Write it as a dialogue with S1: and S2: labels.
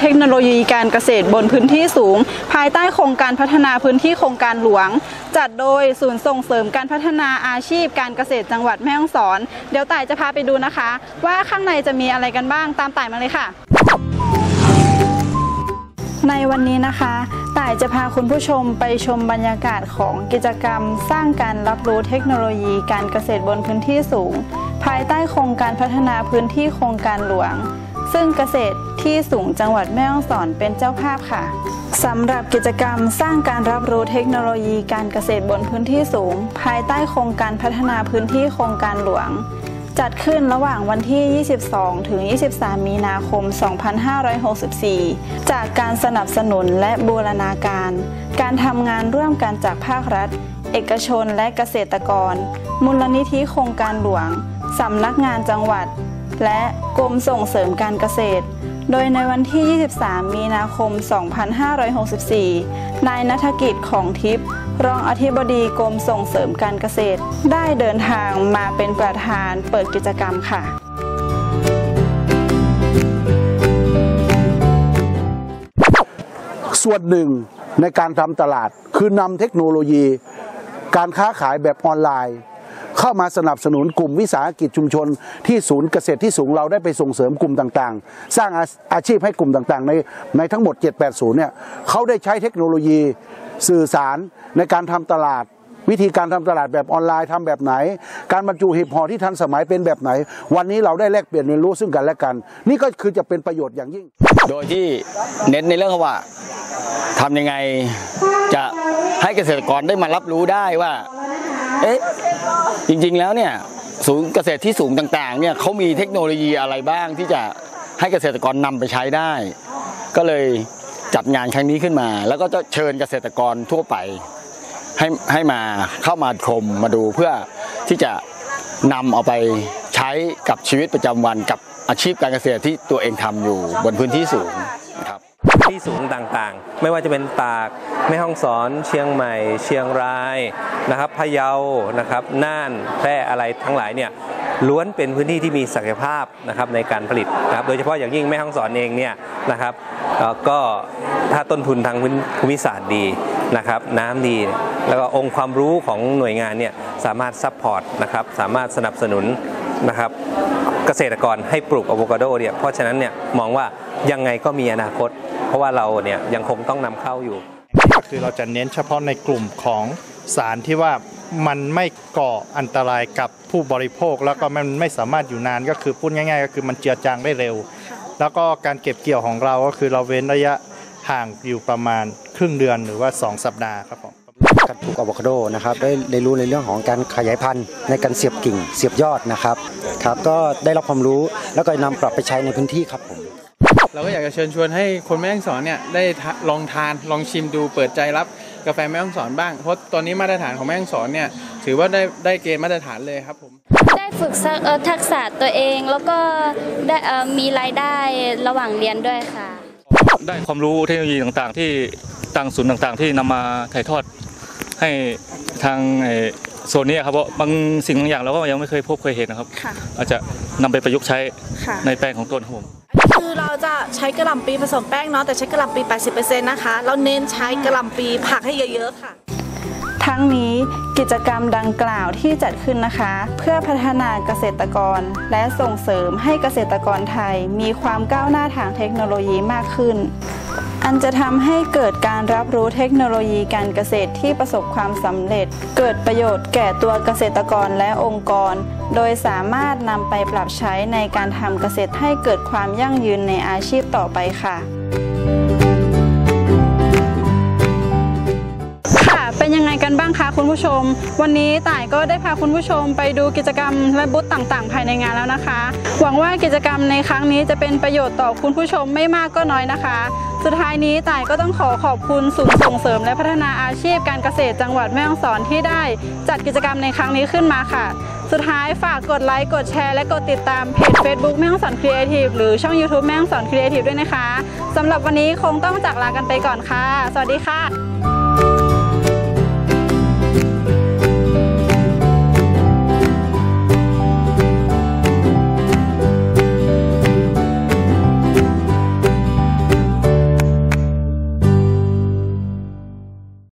S1: เทคโนโลยีการเกษตรบนพื้นที่สูง ภายใต้โครงการพัฒนาพื้นที่โครงการหลวง จัดโดยศูนย์ส่งเสริมการพัฒนาอาชีพการเกษตรจังหวัดแม่ฮ่องสอน เดี๋ยวต่ายจะพาไปดูนะคะ ว่าข้างในจะมีอะไรกันบ้างตามต่ายมาเลยค่ะ ในวันนี้นะคะต่ายจะพาคุณผู้ชมไปชมบรรยากาศของกิจกรรม สร้างการรับรู้เทคโนโลยีการเกษตรบนพื้นที่สูง ภายใต้โครงการพัฒนาพื้นที่โครงการหลวง ซึ่งเกษตรที่สูงจังหวัดแม่ฮ่องสอนเป็นเจ้าภาพค่ะสำหรับกิจกรรมสร้างการรับรู้เทคโนโลยีการเกษตรบนพื้นที่สูง ภายใต้โครงการพัฒนาพื้นที่โครงการหลวง จัดขึ้นระหว่างวันที่ 22 ถึง 23 มีนาคม 2564 จากการสนับสนุนและบูรณาการ การทำงานร่วมกันจากภาครัฐ เอกชนและเกษตรกร มูลนิธิโครงการหลวงสำนักงานจังหวัด และกรมส่งเสริมการเกษตร โดยในวันที่ 23 มีนาคม 2564 นายนัฐกิจของทิพย์รองอธิบดีกรมส่งเสริมการเกษตร ได้เดินทางมาเป็นประธานเปิดกิจกรรมค่ะ
S2: ส่วนหนึ่งในการทำตลาดคือนำเทคโนโลยี การค้าขายแบบออนไลน์ เข้ามาสนับสนุนกลุ่มวิสาหกิจชุมชน ที่ศูนย์เกษตรที่สูงเราได้ไปส่งเสริมกลุ่มต่างๆ สร้างอาอาชีพให้กลุ่มต่างๆ ในในทั้งหมด 780 เนี่ยเขาได้ใช้เทคโนโลยีสื่อสารในการทำตลาดวิธีการทำตลาดแบบออนไลน์ทำแบบไหน การบรรจุหีบห่อที่ทันสมัยเป็นแบบไหน วันนี้เราได้แลกเปลี่ยนเรียนรู้ซึ่งกันและกัน นี่ก็คือจะเป็นประโยชน์อย่างยิ่ง
S3: โดยที่เน้นในเรื่องของว่าทำยังไงจะให้เกษตรกรได้มารับรู้ได้ว่า เอ๊ะจริงๆแล้วเนี่ยศูนย์เกษตรที่สูงต่างๆเนี่ยเขามีเทคโนโลยีอะไรบ้างที่จะให้เกษตรกรนำไปใช้ได้ ก็เลยจัดงานครั้งนี้ขึ้นมา แล้วก็จะเชิญเกษตรกรทั่วไปให้ให้มาเข้ามาชมมาดูเพื่อที่จะนำเอาไปใช้กับชีวิตประจำวันกับอาชีพการเกษตรที่ตัวเองทำอยู่บนพื้นที่สูง
S4: ที่สูงต่างๆ ไม่ว่าจะเป็นตากแม่ฮ่องสอนเชียงใหม่ เชียงรายนะครับพะเยานะครับน่านแพร่อะไรทั้งหลายเนี่ยล้วนเป็นพื้นที่ที่มีศักยภาพนะครับในการผลิตนะครับโดยเฉพาะอย่างยิ่งแม่ฮ่องสอนเองเนี่ยนะครับก็ถ้าต้นทุนทางภูมิศาสตร์ดีนะครับน้ำดีแล้วก็องค์ความรู้ของหน่วยงานเนี่ยสามารถ support นะครับสามารถสนับสนุน นะครับเกษตรกรให้ปลูกอะโวคาโดเนี่ยเพราะฉะนั้นเนี่ยมองว่ายังไงก็มีอนาคต เพราะว่าเราเนี่ยยังคงต้องนำเข้าอยู่
S5: ก็คือเราจะเน้นเฉพาะในกลุ่มของสารที่ว่ามันไม่ก่ออันตรายกับผู้บริโภค แล้วก็มันไม่สามารถอยู่นานก็คือพูดง่าย ๆ ก็คือมันเจือจางได้เร็ว แล้วก็การเก็บเกี่ยวของเราก็คือเราเว้นระยะห่างอยู่ประมาณครึ่งเดือนหรือว่า 2 สัปดาห์ครับผม
S6: ลูกอะโวคาโดนะครับได้เรียนรู้ในเรื่องของการขยายพันธุ์ในการเสียบกิ่งเสียบยอดนะครับครับก็ได้รับความรู้แล้วก็นำปรับไปใช้ในพื้นที่ครับผม
S7: เราก็อยากจะเชิญชวนให้คนแม่ฮ่องสอนเนี่ยได้ทะลองทานลองชิมดูเปิดใจรับกาแฟแม่ฮ่องสอนบ้างเพราะตอนนี้มาตรฐานของแม่ฮ่องสอนเนี่ยถือว่าได้ได้เกณฑ์มาตรฐานเลยครับผม
S8: ได้ฝึกสักเอ่อทักษะตัวเองแล้วก็ได้เอ่อมีรายได้ระหว่างเรียนด้วยค่ะ
S9: ได้ความรู้เทคโนโลยีต่างๆ ที่ต่างศูนย์ต่างๆ ที่นำมาถ่ายทอด ให้ทางไอ้โซนนี้ครับเพราะบางสิ่งบางอย่างเราก็ยังไม่เคยพบเคยเห็นนะครับ
S1: ค่ะ
S9: อาจจะนำไปประยุกต์ใช้
S1: ค่ะ
S9: ในแปลงของตนครับผม
S10: คือเราจะใช้กระหล่ำปีผสมแป้งเนาะแต่ใช้กระหล่ำปี 80%นะคะ เราเน้นใช้กระหล่ำปีผักให้เยอะๆค่ะ
S1: ทั้งนี้กิจกรรมดังกล่าวที่จัดขึ้นนะคะ เพื่อพัฒนาเกษตรกร และส่งเสริมให้เกษตรกรไทย มีความก้าวหน้าทางเทคโนโลยีมากขึ้น อันจะทำให้เกิดการรับรู้เทคโนโลยีการเกษตรที่ประสบความสำเร็จ เกิดประโยชน์แก่ตัวเกษตรกรและองค์กร โดยสามารถนำไปปรับใช้ในการทำเกษตรให้เกิดความยั่งยืนในอาชีพต่อไปค่ะค่ะ เป็นยังไงกันบ้างคะคุณผู้ชม วันนี้ต่ายก็ได้พาคุณผู้ชมไปดูกิจกรรมและบูธต่างๆ ภายในงานแล้วนะคะ หวังว่ากิจกรรมในครั้งนี้จะเป็นประโยชน์ต่อคุณผู้ชมไม่มากก็น้อยนะคะ สุดท้ายนี้ต่ายก็ต้องขอขอบคุณศูนย์ส่งเสริม และพัฒนาอาชีพการเกษตรจังหวัดแม่ฮ่องสอนที่ได้ จัดกิจกรรมในครั้งนี้ขึ้นมาค่ะ สุดท้ายฝากกดไลค์กดแชร์และกดติดตามเพจ Facebook แม่ฮ่องสอนครีเอทีฟหรือช่อง YouTube แม่ฮ่องสอนครีเอทีฟด้วยนะคะสำหรับวันนี้คงต้องจากลากันไปก่อนค่ะ สวัสดีค่ะ